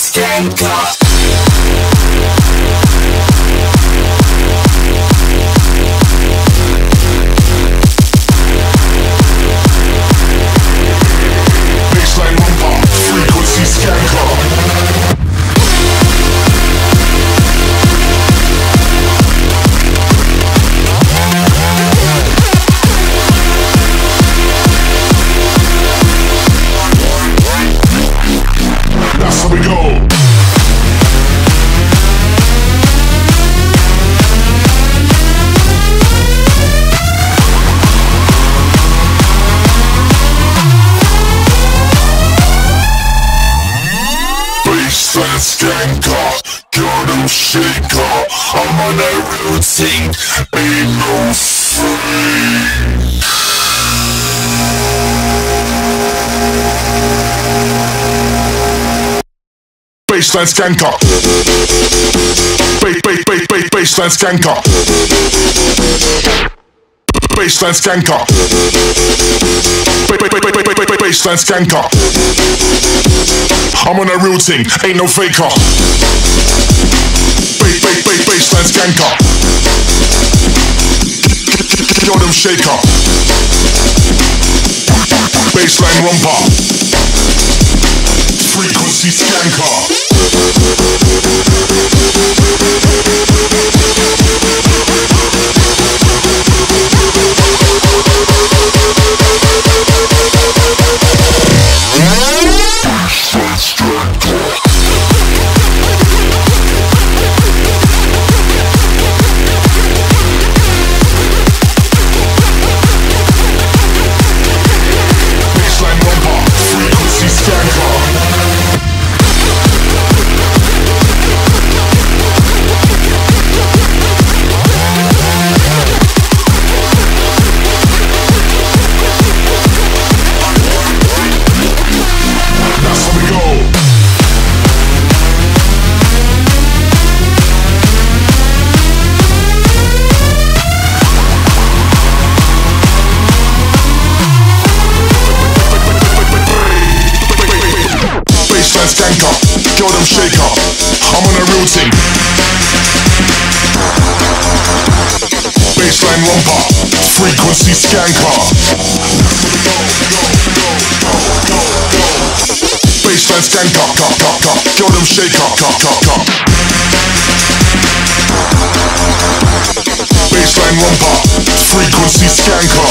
bassline skanker. Bass, bass, bass, bass, bassline skanker. Bassline skanker. Bassline skanker. I'm on a real thing, ain't no faker. Bassline skanker. Yo, them shaker. Bassline romper. Frequency skanker. Frequency skanker. Bassline skanker, ka ka ka, kill them shaker, ka ka ka. Bassline romper, frequency skanker.